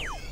you